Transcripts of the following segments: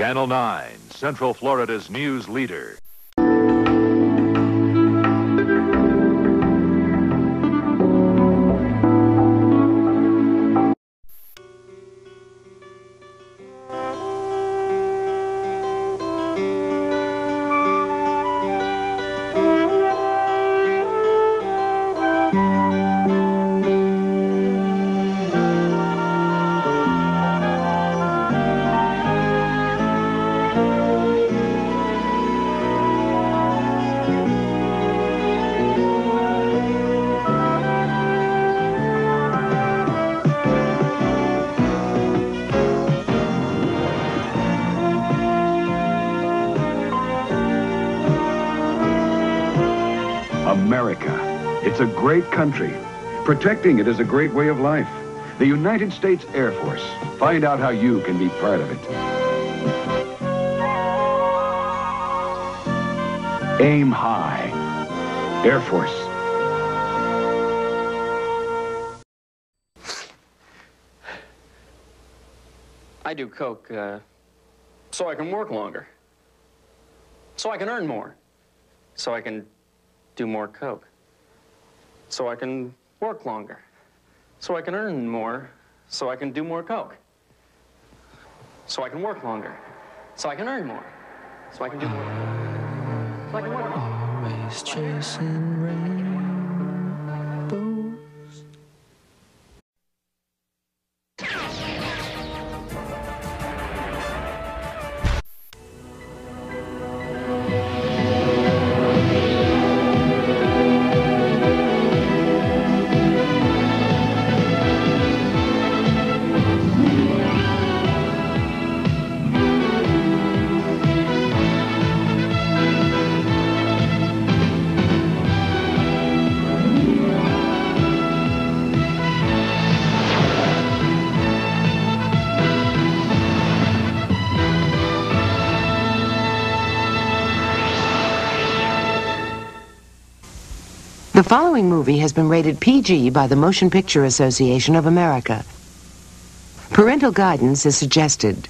Channel 9, Central Florida's news leader. America. It's a great country. Protecting it is a great way of life. The United States Air Force. Find out how you can be part of it. Aim high. Air Force. I do coke uh, so I can work longer, so I can earn more, so I can do more coke, so I can work longer, so I can earn more, so I can do more coke, so I can work longer, so I can earn more, so I can do more. So I can work longer. Always chasing rainbows. The following movie has been rated PG by the Motion Picture Association of America. Parental guidance is suggested.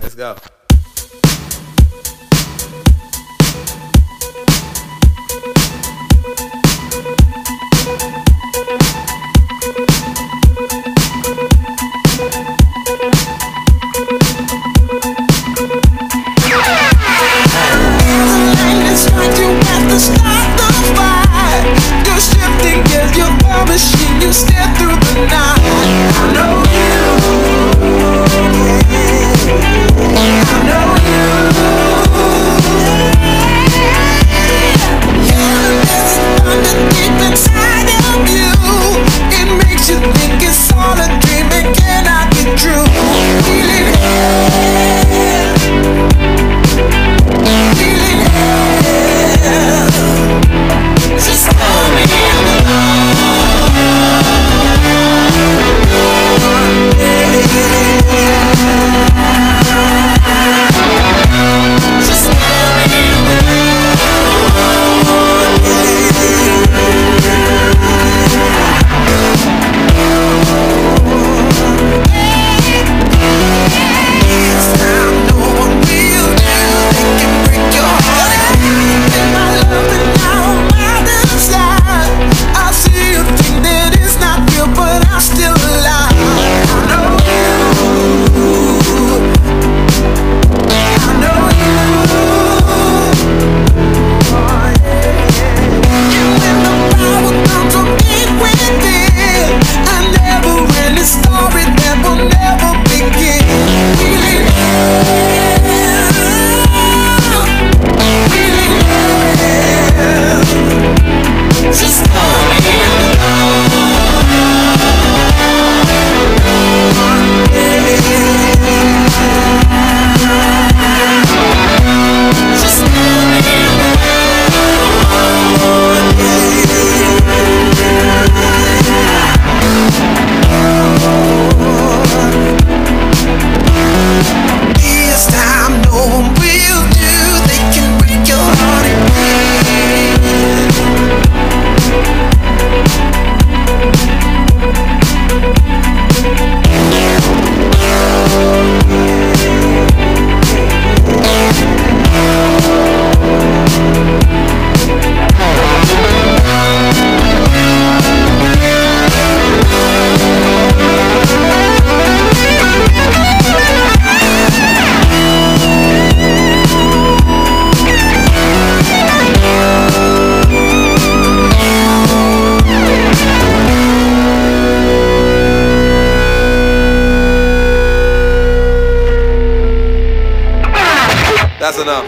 Let's go. That's enough.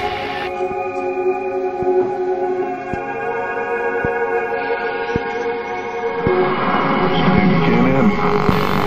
Came in.